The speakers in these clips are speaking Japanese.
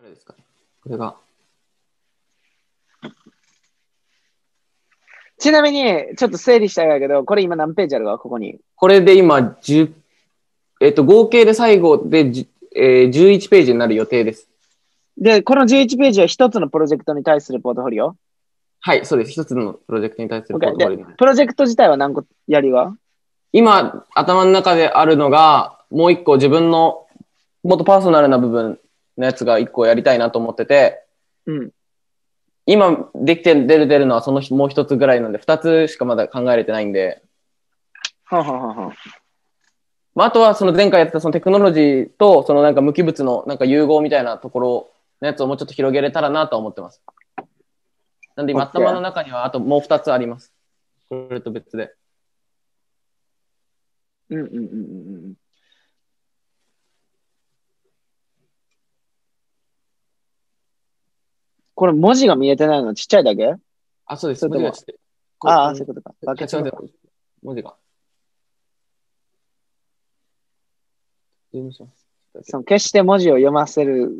これですかね？これが。ちなみに、ちょっと整理したいんだけど、これ今何ページあるか、ここに？これで今、10、えっと、合計で最後でじ、えー、11ページになる予定です。で、この11ページは一つのプロジェクトに対するポートフォリオ？はい、そうです。一つのプロジェクトに対するポートフォリオ。プロジェクト自体は何個やりは今、頭の中であるのが、もう一個自分の、もっとパーソナルな部分のやつが一個やりたいなと思ってて、うん。今できて出る出るのはそのもう一つぐらいなんで、二つしかまだ考えれてないんで、はあ、はあはあはあ、まあ、あとはその前回やってたそのテクノロジーとそのなんか無機物のなんか融合みたいなところのやつをもうちょっと広げれたらなとは思ってます。なんで今頭の中にはあともう二つあります。これと別で。うんうんうんうんうん。これ文字が見えてないのちっちゃいだけ？あ、そうです。文字がちょっとああ、こそういうことか。うバケツ文字が。その決して文字を読ませる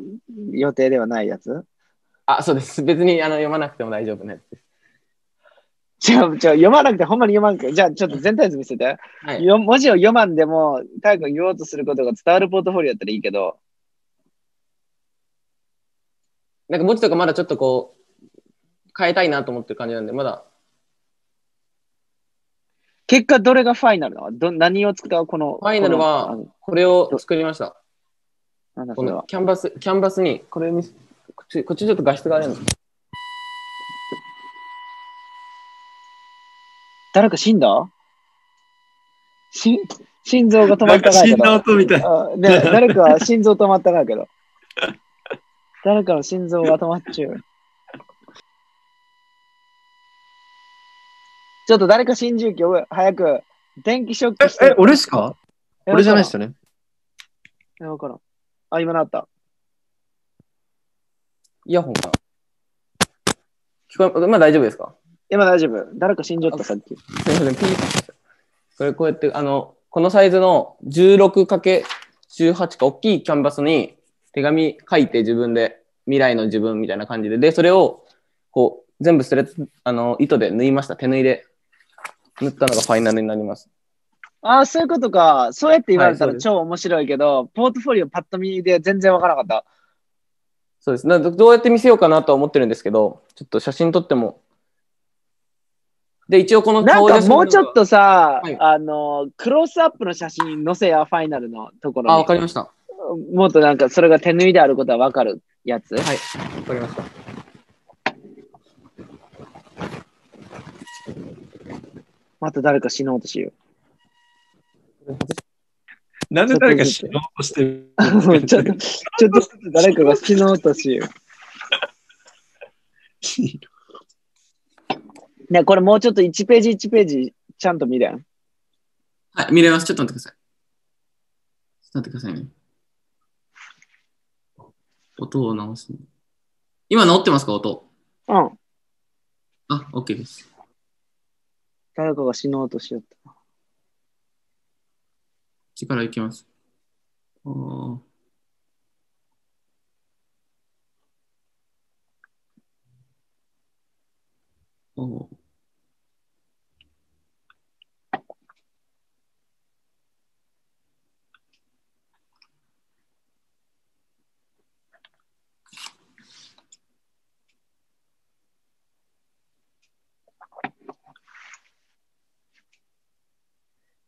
予定ではないやつ？あ、そうです。別にあの読まなくても大丈夫なやつです。じゃあ、じゃあ読まなくてほんまに読まんけど、じゃあちょっと全体図見せて。はい。よ文字を読まんでも、タイが言おうとすることが伝わるポートフォリオやったらいいけど、なんか文字とかまだちょっとこう、変えたいなと思ってる感じなんで、まだ結果どれがファイナルなの？ど何を使うこの。ファイナルはこれを作りました。こあのなんだそれは。のキャンバス、キャンバスに、これ見せこっち、こっちちょっと画質があるんです。誰か死んだ？し心臓が止まなんか死んったかやけどだ音みたい。誰か心臓止まったかやけど。誰かの心臓が止まっちゃう。ちょっと誰か新重機を早く電気ショックして。え、え俺っすか？え俺じゃないっすよね。えわからん。あ、今なった。イヤホンかな聞こえ、まあ大丈夫ですか？今大丈夫。誰か死んじゃったさっき。すみません、ピーこれこうやって、あの、このサイズの 16×18 か大きいキャンバスに手紙書いて自分で未来の自分みたいな感じで、で、それをこう全部スレッあの糸で縫いました。手縫いで縫ったのがファイナルになります。ああ、そういうことか。そうやって言われたら超面白いけど、ポートフォリオパッと見で全然わからなかった。そうです。などどうやって見せようかなとは思ってるんですけど、ちょっと写真撮っても。で、一応このなんかもうちょっとさ、はいあの、クロスアップの写真載せや、ファイナルのところあ、に。わかりました。はもっとなんかそれが手縫いであることはわかるやつ？い。わかりました。また誰か死のうとしよなんで誰か死のうとしてる？う。ちょっと、ちょっと誰かが死のうとしよう。ね、これもうちょっと1ページ1ページちゃんと見れん。はい、見れます。ちょっと待ってください。ちょっと待ってくださいね。音を直す。今直ってますか音？うん。あ、OK です。誰かが死のうとしよった。力いきます。あーお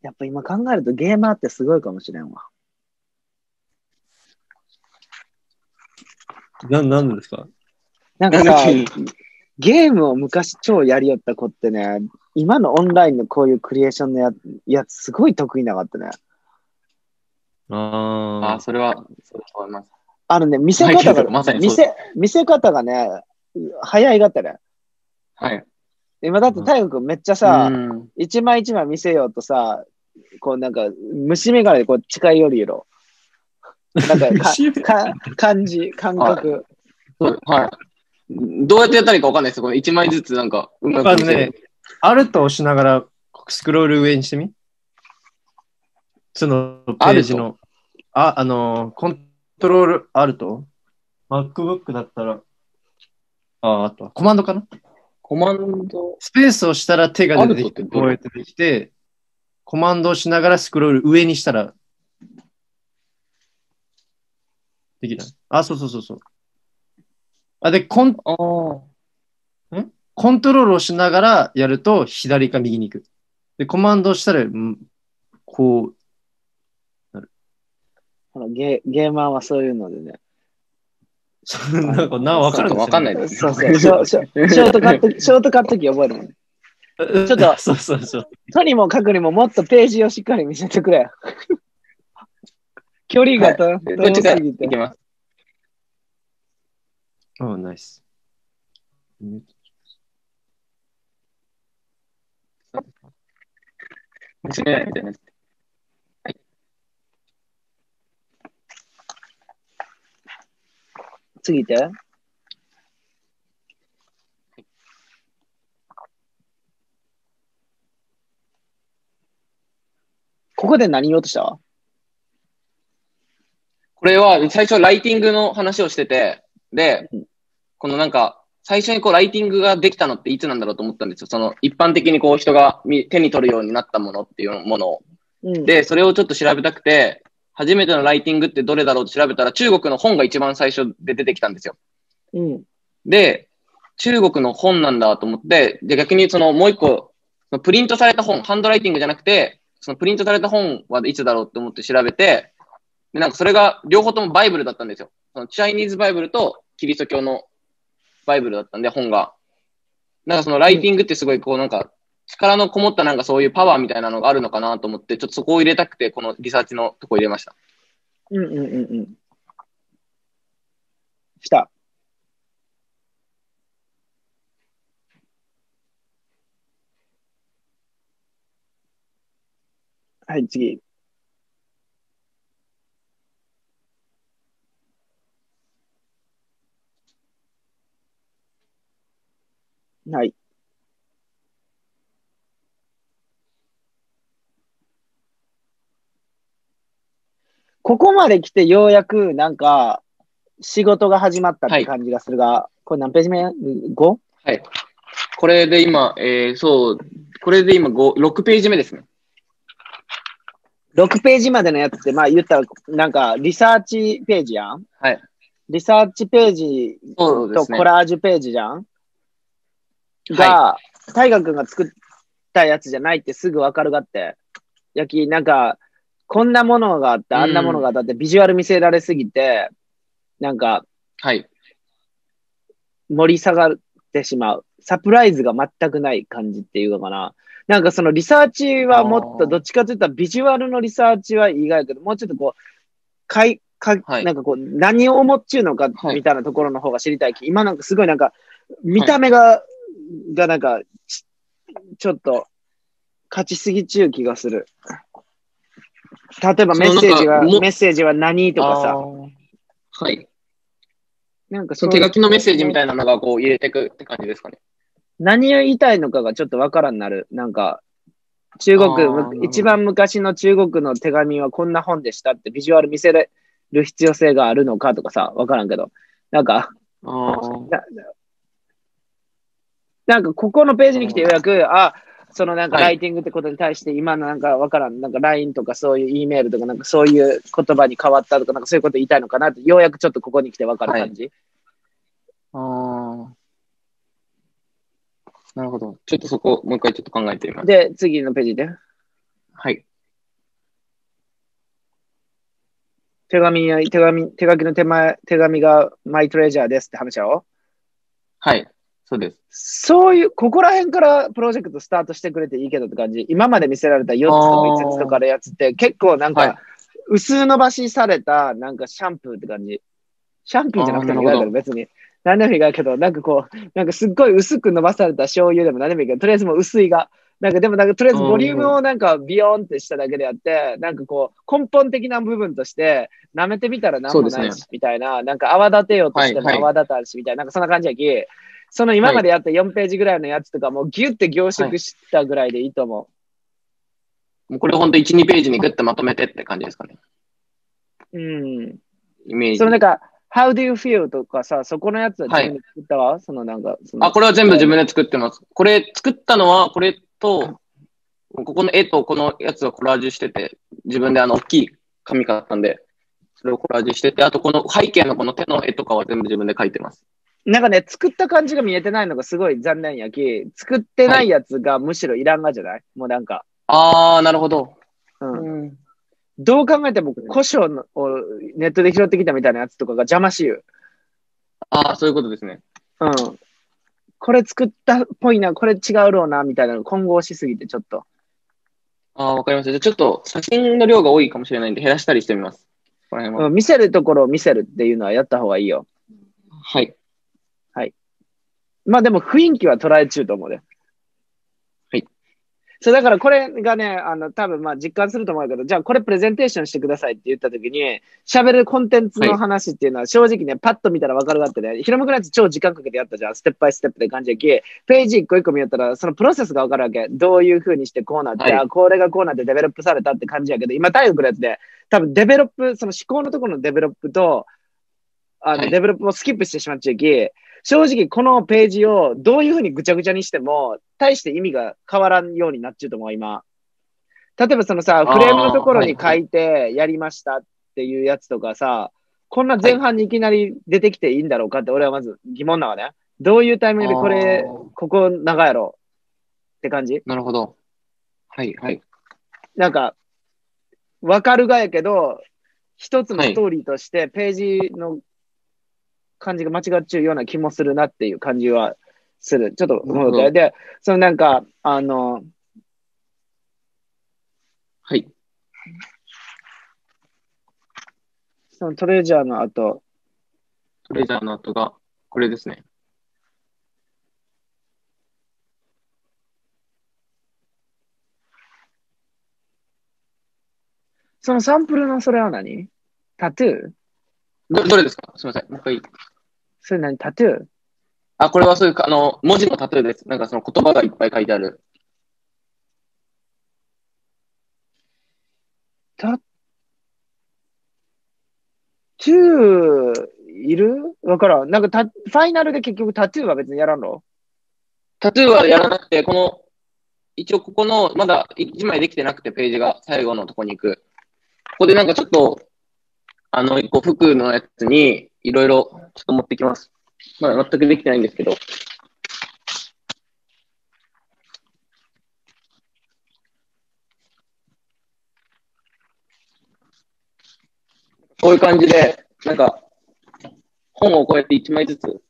やっぱ今考えるとゲーマーってすごいかもしれんわ。ななんでですか？なんかさ、ゲームを昔超やりよった子ってね、今のオンラインのこういうクリエーションのややつすごい得意なかったね。ああー、それは、そう思います。あのね、見せはい方が、まさにそう見せ、見せ方がね、早いがったね。はい。今だって太陽君めっちゃさ、うん一枚一枚見せようとさ、こうなんか、虫眼鏡でこう近いよりやろ。なんかか か、感じ、感覚。そうはい。どうやってやったらいいかわかんないです。この1枚ずつなんか、うまくね、ある。と押しながらスクロール上にしてみ？そのページの、あ、あの、コントロールあると MacBook だったら、ああ、あとは。コマンドかな？コマンド、スペースをしたら手が出てきて、こうやってできて、コマンドをしながらスクロール上にしたら、できない。あ、そうそうそうそう。あ、で、コン、ああ。コントロールをしながらやると左か右に行く。で、コマンドをしたら、うんこう、ほらゲゲーマーはそういうのでね。なんか、な、わかるわかんないです。そうそう。ショショショートカット、ショートカットキー覚えるもん。ちょっと そうそうそう。とにもかくにももっとページをしっかり見せてくれ。距離がと、どっちから遠すぎていき。ます。あナイス。間違いないみたいなやつ。次行って。ここで何言おうとした？これは最初ライティングの話をしてて、でうん、このなんか、最初にこうライティングができたのっていつなんだろうと思ったんですよ。その一般的にこう人が見手に取るようになったものっていうものを。うん。で、それをちょっと調べたくて、初めてのライティングってどれだろうと調べたら中国の本が一番最初で出てきたんですよ。うん。で、中国の本なんだと思って、で、逆にそのもう一個、プリントされた本、ハンドライティングじゃなくて、そのプリントされた本はいつだろうと思って調べて、で、なんかそれが両方ともバイブルだったんですよ。そのチャイニーズバイブルとキリスト教のバイブルだったんで、本が。なんかそのライティングってすごいこうなんか、力のこもったなんかそういうパワーみたいなのがあるのかなと思って、ちょっとそこを入れたくて、このリサーチのとこ入れました。うんうんうんうん。した。はい、次。はい。ここまで来てようやくなんか仕事が始まったって感じがするが、これ何ページ目 ?5? はい。これで今、えー、そう、これで今5、6ページ目ですね。6ページまでのやつって、まあ言ったら、なんかリサーチページやん？はい。リサーチページとそうですねコラージュページじゃん、が、大河君が作ったやつじゃないってすぐわかるがって。やき、なんか、こんなものがあって、あんなものがあったって、ビジュアル見せられすぎて、なんか、はい。盛り下がってしまう。サプライズが全くない感じっていうのかな。なんかそのリサーチはもっとどっちかといったらビジュアルのリサーチはいいがやけど、もうちょっとこう、かい、か、はいなんかこう、何を思っちゅうのかはいみたいなところの方が知りたいき、今なんかすごいなんか、見た目が、がなんか、ちちょっと、勝ちすぎちゅう気がする。例えばメッセージは、メッセージは何とかさ、はい。なんかその手書きのメッセージみいたいなのがこう入れていくって感じですかね。何を言いたいのかがちょっとわからんなる。なんか、中国一番昔の中国の手紙はこんな本でしたってビジュアル見せる必要性があるのかとかさ、わからんけど。なんか、あななんかここのページに来てようやく、あ、そのなんかはいライティングってことに対して今のなんかわからん、なんか LINE とかそういう E メールとかなんかそういう言葉に変わったとかなんかそういうこと言いたいのかなって、ようやくちょっとここに来てわかる感じ？あ。ああ。なるほど。ちょっとそこ、もう一回ちょっと考えてみます。で、次のページで？はい。手紙や、手紙、手書きの手前、手紙がマイトレジャーですって話をはい。そうです。そういう、ここら辺からプロジェクトスタートしてくれていいけどって感じ。今まで見せられた4つとか5つとかのやつって結構なんはいか、薄伸ばしされたなんかシャンプーって感じ。シャンプーじゃなくてもいいけどあーなるほど別に。何でもいいがけど、なんかこう、なんかすっごい薄く伸ばされた醤油でも何でもいいけど、とりあえずもう薄いが。なんかでもなんかとりあえずボリュームをなんかビヨーンってしただけであって、なんかこう根本的な部分として舐めてみたら何もないし、みたいな、なんか泡立てようとしても泡立たんし、みたいな、なんかそんな感じやき、その今までやった4ページぐらいのやつとかもギュッて凝縮したぐらいでいいと思もうこれほんと1、2ページにグッとまとめてって感じですかね。う。うん。イメージ。そのなんか、How do you feel? とかさ、そこのやつは自分で作ったわ、そのなんか、あ、これは全部自分で作ってます。これ作ったのは、これと、ここの絵とこのやつをコラージュしてて、自分であの、大きい紙買ったんで、それをコラージュしてて、あとこの背景のこの手の絵とかは全部自分で描いてます。なんかね、作った感じが見えてないのがすごい残念やき、作ってないやつがむしろいらんがじゃない、もうなんか、あー、なるほど。うん。うん。どう考えても古書のをネットで拾ってきたみたいなやつとかが邪魔しゆう。あー、そういうことですね。うん。これ作ったっぽいな、これ違うろうな、みたいなの混合しすぎてちょっと。あー、わかりました。じゃあちょっと写真の量が多いかもしれないんで減らしたりしてみます。この辺は。うん、見せるところを見せるっていうのはやった方がいいよ。はい。まあでも雰囲気は捉え中と思うで。はい。そう、だからこれがね、あの、多分まあ実感すると思うけど、じゃあこれプレゼンテーションしてくださいって言った時に、喋るコンテンツの話っていうのは正直ね、パッと見たらわかるがってね、ヒロムくのやつ超時間かけてやったじゃん。 step by step で感じやき、ページ一個一個見やったら、そのプロセスがわかるわけ。どういう風にしてこうなって、はいあこれがこうなって develop されたって感じやけど、今タイガくのやつで、多分 develop、その思考のところの develop と、あの、はい develop をスキップしてしまっちゃうき、正直このページをどういうふうにぐちゃぐちゃにしても、大して意味が変わらんようになっちゃうと思う、今。例えばそのさ、フレームのところにはい書いてやりましたっていうやつとかさ、こんな前半にいきなり出てきていいんだろうかって俺はまず疑問なのね。どういうタイミングでこれここ長やろって感じ？なるほど。はい、はい。なんか、わかるがやけど、一つのストーリーとしてページの感じが間違っちゃうような気もするなっていう感じはする。ちょっと思うなるほどで、で、そのなんか、あの、はい。そのトレジャーの後、トレジャーの後が、これですね。そのサンプルのそれは何？タトゥー？ど、どれですか？すみません。もう一回。それ何？タトゥー？あ、これはそういうか、あの、文字のタトゥーです。なんかその言葉がいっぱい書いてある。タトゥー、いる？わからん。なんかタ、ファイナルで結局タトゥーは別にやらんの？タトゥーはやらなくて、この、一応ここの、まだ一枚できてなくて、ページが最後のとこに行く。ここでなんかちょっと、あの、一個服のやつに、いろいろちょっと持ってきます。まだ全くできてないんですけど。こういう感じで、なんか、本をこうやって一枚ずつ、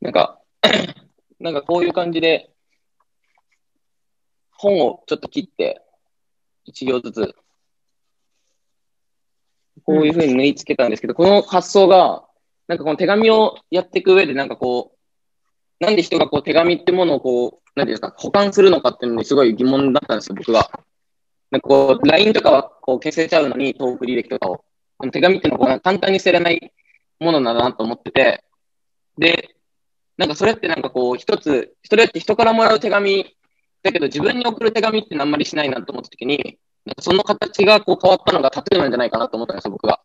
なんか、なんかこういう感じで、本をちょっと切って、一行ずつ、こういうふうに縫い付けたんですけど、この発想が、なんかこの手紙をやっていく上で、なんかこう、なんで人がこう手紙ってものをこう、なんていうんですか、保管するのかっていうのにすごい疑問だったんですよ、僕が。なんかこう、LINE とかはこう消せちゃうのに、トーク履歴とかを。手紙っていうのは簡単に捨てられないものなんだなと思ってて、で、なんかそれってなんかこう、一つ、それって人からもらう手紙だけど自分に送る手紙ってあんまりしないなと思った時に、なんかその形がこう変わったのがタトゥーなんじゃないかなと思ったんですよ、僕が。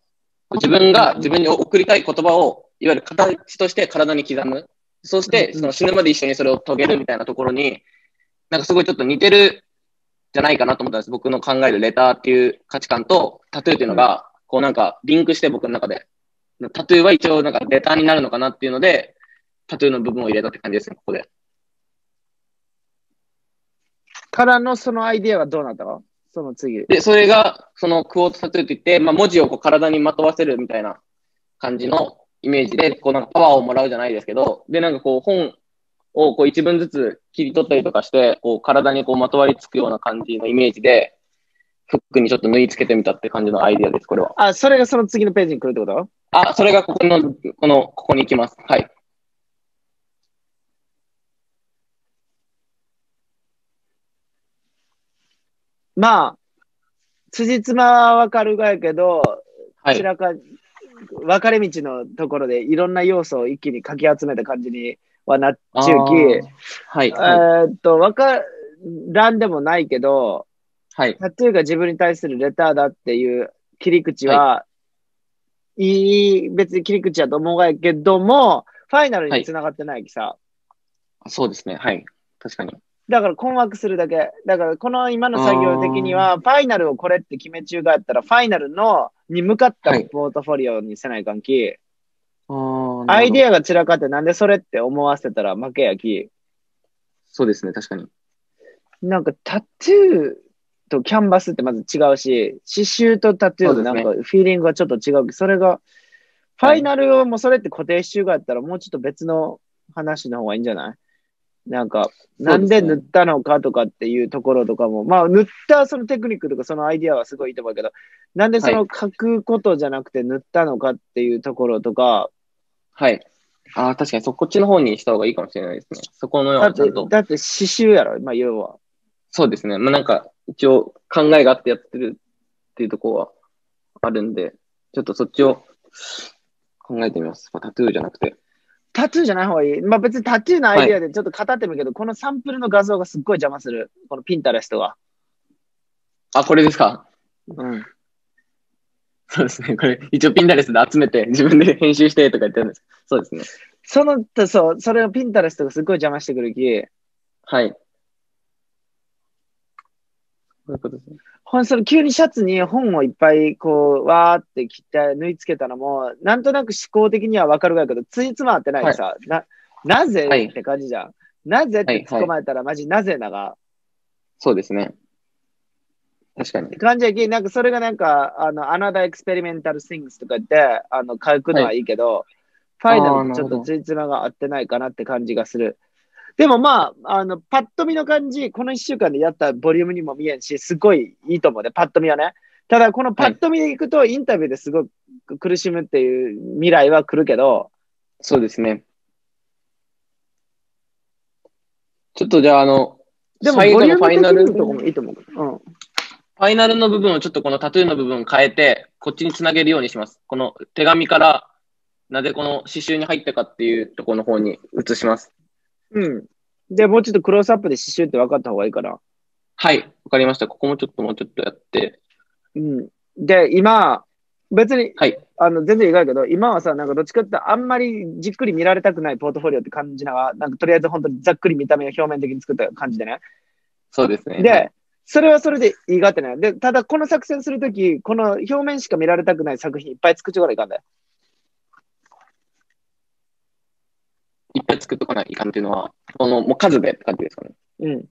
自分が自分に送りたい言葉を、いわゆる形として体に刻む。そして、その死ぬまで一緒にそれを遂げるみたいなところに、なんかすごいちょっと似てるじゃないかなと思ったんです。僕の考えるレターっていう価値観とタトゥーっていうのが、こうなんかリンクして僕の中で。タトゥーは一応なんかレターになるのかなっていうので、タトゥーの部分を入れたって感じですね、ここで。からのそのアイディアはどうなったの？その次。で、それが、そのクォートタトゥーって言って、まあ文字をこう体にまとわせるみたいな感じのイメージで、こうなんかパワーをもらうじゃないですけど、で、なんかこう本をこう一文ずつ切り取ったりとかして、こう体にこうまとわりつくような感じのイメージで、フックにちょっと縫い付けてみたって感じのアイディアです、これは。あ、それがその次のページに来るってこと？あ、それがここの、この、ここに行きます。はい。まあ、辻褄はわかるがやけど、はい。散らか、分かれ道のところでいろんな要素を一気にかき集めた感じにはなっちゅうき、はい。えはい。ーっと、わからんでもないけど、はい。タトゥーが自分に対するレターだっていう切り口は、いい、別に切り口やと思うがやけども、ファイナルに繋がってないきさ。そうですね。はい。確かに。だから困惑するだけ。だからこの今の作業的には、ファイナルをこれって決め中がやったら、ファイナルの、に向かったはいポートフォリオにせないかんき、あアイデア。アが散らかってなんでそれって思わせたら負けやき、そうですね。確かに。なんかタトゥーとキャンバスってまず違うし、刺繍とタトゥーのなんかフィーリングがちょっと違う。それが、ファイナルをもうそれって固定刺繍がやったらもうちょっと別の話の方がいいんじゃない？なんか、なんで塗ったのかとかっていうところとかも、まあ塗ったそのテクニックとかそのアイディアはすごいいいと思うけど、なんでその書くことじゃなくて塗ったのかっていうところとか、はい。ああ、確かに、そ、こっちの方にした方がいいかもしれないですね。そこのようだってなちゃんと、。だって刺繍やろ、まあ要は。そうですね。まあなんか、一応考えがあってやってるっていうところはあるんで、ちょっとそっちを考えてみます。タトゥーじゃなくて。タトゥーじゃない方がいい。まあ別にタトゥーのアイディアでちょっと語ってみるけど、このサンプルの画像がすっごい邪魔する。このピンタレストが。あ、これですか？うん。そうですね。これ、一応ピンタレスで集めて、自分で編集してとか言ってるんです。そうですね。その、そう、それのピンタレストがすっごい邪魔してくるき、はい。そういうことですね。ほんその急にシャツに本をいっぱいこう、わーって切って縫い付けたのも、なんとなく思考的にはわかるがやけど、ついつまってないでさ、な、なぜ、はいって感じじゃん。なぜって突っ込まれたら、マジなぜなが、そうですね。確かにって。感じやき、なんかそれがなんか、あの、another experimental things とか言って、あの、書くのはいいけど、ファイナルとちょっとついつまが合ってないかなって感じがする。でもまあ、あの、パッと見の感じ、この一週間でやったボリュームにも見えんし、すごいいいと思うね、パッと見はね。ただ、このパッと見でいくと、インタビューですごく苦しむっていう未来は来るけど、そうですね。ちょっとじゃあ、あの、でも、最後のファイナルにいいとこもいいと思う。うん。ファイナルの部分をちょっとこのタトゥーの部分を変えて、こっちにつなげるようにします。この手紙から、なぜこの刺繍に入ったかっていうところの方に移します。うん。で、もうちょっとクロースアップで刺繍って分かった方がいいから。はい、わかりました。ここもちょっともうちょっとやって。うん。で、今、別に、はい。あの、全然意外けど、今はさ、なんかどっちかってあんまりじっくり見られたくないポートフォリオって感じながら、なんかとりあえず本当にざっくり見た目を表面的に作った感じでね。そうですね。で、それはそれで言いがってない。で、ただこの作戦するとき、この表面しか見られたくない作品いっぱい作っちゃうからいかんだよ。いっぱい作っとかないかんっていうのは、このもう数でって感じですかね。うん。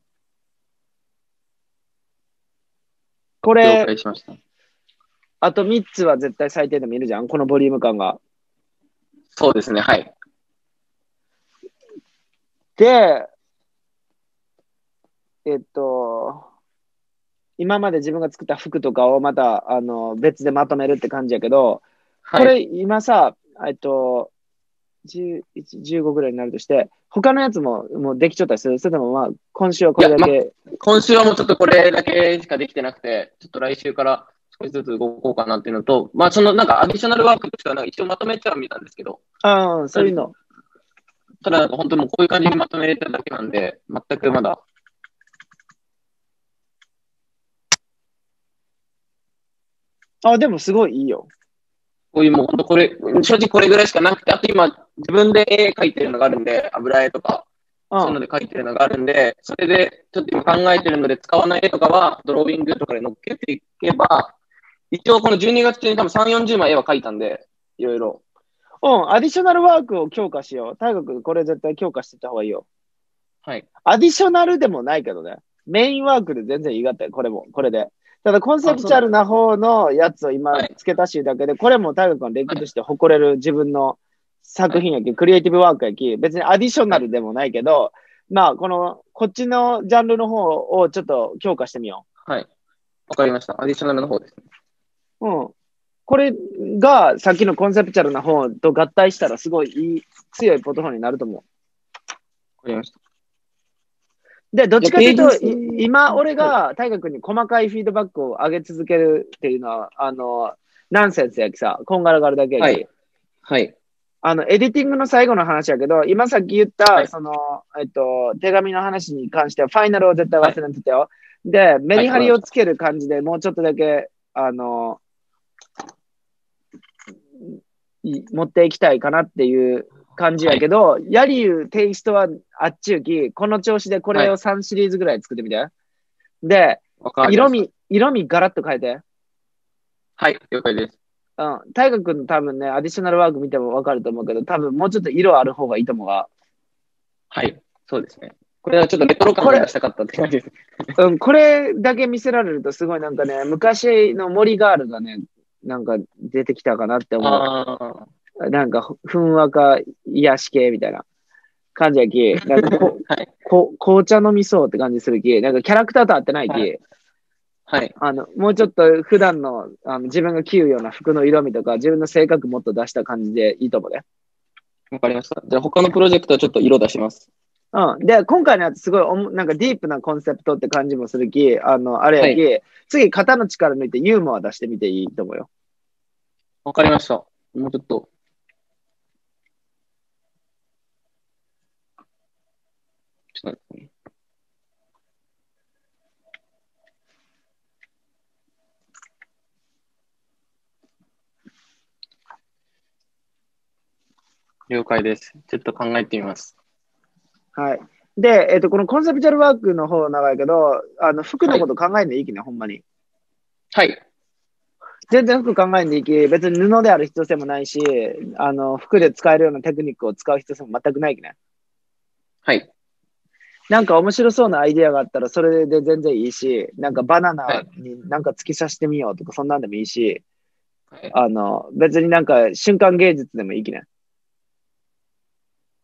こ了れ、解しました。あと3つは絶対最低でもいるじゃんこのボリューム感が。そうですね。はい。で、えっと、今まで自分が作った服とかをまた、あの、別でまとめるって感じやけど、はい。これ今さ、えっと、10 15ぐらいになるとして、他のやつももうできちゃったりするそれともまあ、今週はこれだけ、いや今週はもうちょっとこれだけしかできてなくて、ちょっと来週から少しずつ動こうかなっていうのと、まあそのなんかアディショナルワークとしてはなんか一応まとめちゃうみたんですけど、ああ、そういうの。ただなんか本当にもうこういう感じにまとめただけなんで、全くまだ。あ、でもすごいいいよ。こういうもう本当これ、正直これぐらいしかなくて、あと今自分で絵描いてるのがあるんで、油絵とか、そういうのうん。で描いてるのがあるんで、それでちょっと今考えてるので使わない絵とかはドローイングとかで乗っけていけば、一応この12月中に多分3、40枚絵は描いたんで、いろいろ。うん、アディショナルワークを強化しよう。大学これ絶対強化してた方がいいよ。はい。アディショナルでもないけどね。メインワークで全然いいがったよ、これも、これで。ただ、コンセプチュアルな方のやつを今はい付け足しだけで、これも大学のレックとして誇れる自分の作品やき、クリエイティブワークやき、別にアディショナルでもないけど、まあ、この、こっちのジャンルの方をちょっと強化してみよはい。わかりました。アディショナルの方ですね。う。うん。これがさっきのコンセプチュアルな方と合体したらすごいいい、強いポートフォリオになると思う。わかりました。で、どっちかというと、今、俺が大学に細かいフィードバックを上げ続けるっていうのは、あの、ナンセンスやきさ、こんがらがるだけやき、はい。はい。あの、エディティングの最後の話やけど、今さっき言った、はい。その、えっと、手紙の話に関しては、ファイナルを絶対忘れんとってよ。で、メリハリをつける感じでもうちょっとだけ、あの、い持っていきたいかなっていう感じやけど、やりゆうテイストはあっち行き、この調子でこれを3シリーズぐらい作ってみて。で、色味、色味ガラッと変えて。はい、了解です。うん。大河君の多分ね、アディショナルワーク見てもわかると思うけど、多分もうちょっと色ある方がいいと思うが。はい、そうですね。これはちょっとレトロ感を出したかったって感じです。うん、これだけ見せられるとすごいなんかね、昔の森ガールがね、なんか出てきたかなって思あう。なんかふふんわか癒し系みたいな感じやき、なんかこあ、はい、こ紅茶飲みそうって感じするき、なんかキャラクターと合ってないき、はいはい。あの、もうちょっと普段のあの自分が着るような服の色味とか、自分の性格もっと出した感じでいいと思うね。わかりました。じゃあ他のプロジェクトはちょっと色出します。うん。で、今回のやつすごいおも、なんかディープなコンセプトって感じもするき、あの、あれやき、次肩の力抜いてユーモア出してみていいと思うよ。わかりました。もうちょっと。ちょっと待ってね。了解です。ちょっと考えてみます。はい。で、えっ、と、このコンセプチャルワークの方長いけど、あの、服のこと考えんでいいきね、ほんまに。はい。全然服考えんでいいき、別に布である必要性もないし、あの、服で使えるようなテクニックを使う必要性も全くないきね。はい。なんか面白そうなアイデアがあったらそれで全然いいし、なんかバナナになんか突き刺してみようとかそんなんでもいいし、はい、あの、別になんか瞬間芸術でもいいきね。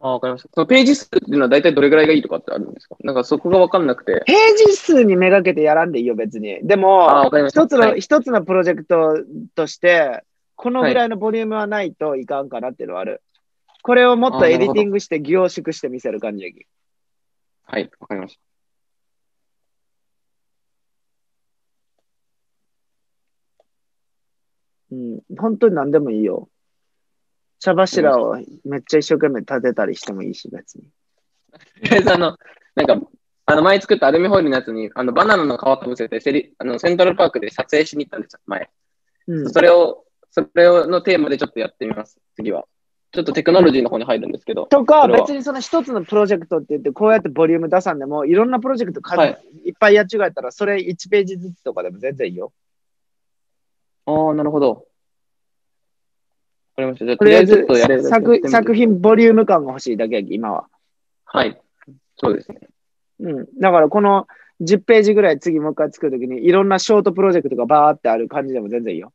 あ、わかりました。そのページ数っていうのは大体どれぐらいがいいとかってあるんですか？なんかそこがわかんなくて。ページ数にめがけてやらんでいいよ、別に。でも、一つの、はい一つのプロジェクトとして、このぐらいのボリュームはないといかんかなっていうのはある。これをもっとエディティングして凝縮して見せる感じやき。はい、わかりました。うん、本当に何でもいいよ。茶柱をめっちゃ一生懸命立てたりしてもいいし、別に。とりあえずあの、なんか、あの前作ったアルミホイルのやつに、あのバナナの皮かぶせてセリあのセントラルパークで撮影しに行ったんですよ、前。うん。それを、それをのテーマでちょっとやってみます、次は。ちょっとテクノロジーの方に入るんですけど。とか、別にその一つのプロジェクトって言って、こうやってボリューム出さんでも、いろんなプロジェクト数、はいい、っぱいやっちゅうがやったら、それ1ページずつとかでも全然いいよ。ああ、なるほど。わかりました。じゃあ、とりあえず作作品ボリューム感が欲しいだけやき、今は。はい。そうですね。うん。だからこの10ページぐらい次もう一回作るときに、いろんなショートプロジェクトがバーってある感じでも全然いいよ。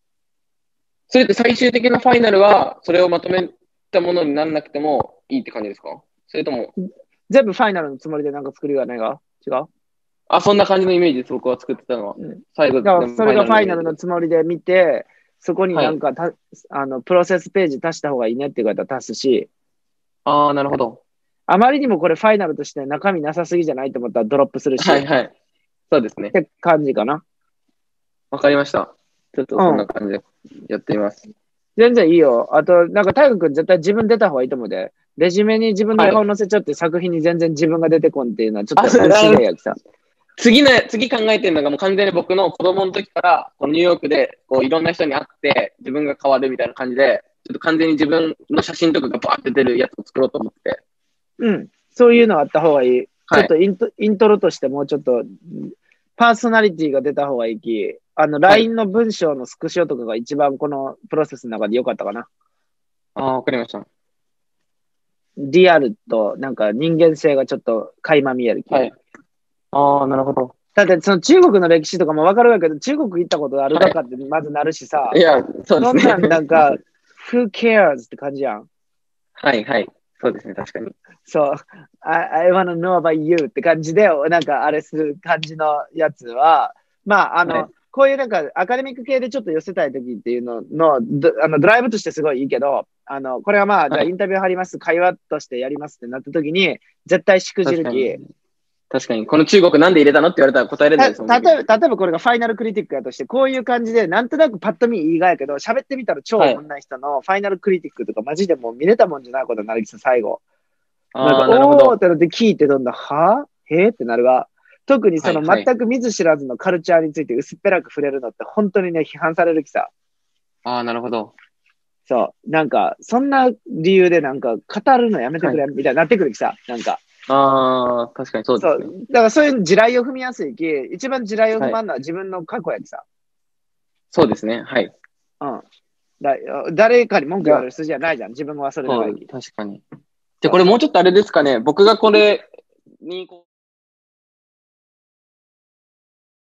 それって最終的なファイナルは、それをまとめたものにならなくてもいいって感じですか？それとも、全部ファイナルのつもりでなんか作るよねが？違う？あ、そんな感じのイメージです、僕は作ってたのは。うん最後だからそれがファイナルののつもりで見て、そこになんかた、あの、プロセスページ足した方がいいねって言われたら足すし、ああ、なるほど。あまりにもこれファイナルとして中身なさすぎじゃないと思ったらドロップするし、はいはい。そうですねっ。て感じかな。わかりました。ちょっとそんな感じでやってみます。全然いいよ。あと、なんか大河君絶対自分出た方がいいと思うで。レジュメに自分の顔載せちゃって作品に全然自分が出てこんっていうのはちょっとあそう不思議やきさ。次の、次考えてるのがもう完全に僕の子供の時から、このニューヨークで、こういろんな人に会って、自分が変わるみたいな感じで、ちょっと完全に自分の写真とかがバーって出るやつを作ろうと思って。うん。そういうのあった方がいい。はいちょっとイントイントロとしてもうちょっと、パーソナリティが出た方がいいき、あの、はい LINE の文章のスクショとかが一番このプロセスの中で良かったかな。ああ、わかりました。リアルとなんか人間性がちょっと垣間見えるき。はい。ああ、なるほど。だってその中国の歴史とかもわかるわけど、中国行ったことあるかかってまずなるしさ、いや、そうですね。そんなんなんか、who cares って感じやん。はいはい。そうですね、確かに。そう、I, I wanna know about you って感じで、なんかあれする感じのやつは、まあ、あの、はい。こういうなんかアカデミック系でちょっと寄せたい時っていうのの、ドあのドライブとしてすごいいいけど、あの、これはまあ、じゃインタビュー貼ります、会話としてやりますってなった時に、絶対しくじるき、確かに。この中国なんで入れたのって言われたら答えれないですもんね。た例えば、例えばこれがファイナルクリティックやとして、こういう感じで、なんとなくパッと見いいがやけど、喋ってみたら超おもんない人のファイナルクリティックとか、マジでもう見れたもんじゃないことになるきさ、最後。なんか、なるほおーどっ。てなって聞いてどんだ、はぁへーってなるが、特にその全く見ず知らずのカルチャーについて薄っぺらく触れるのって本当にね、批判されるきさ。ああ、なるほど。そう。なんか、そんな理由でなんか語るのやめてくれ、みたいになってくるきさ。なんか。ああ、確かにそうでそう。すね。だからそういう地雷を踏みやすいき、一番地雷を踏まんのは自分の過去やきさ。そうですね。はい。うん。だ誰かに文句言われる筋じゃないじゃん。自分が忘れそうないき。確かに。で、これもうちょっとあれですかね。僕がこれにこ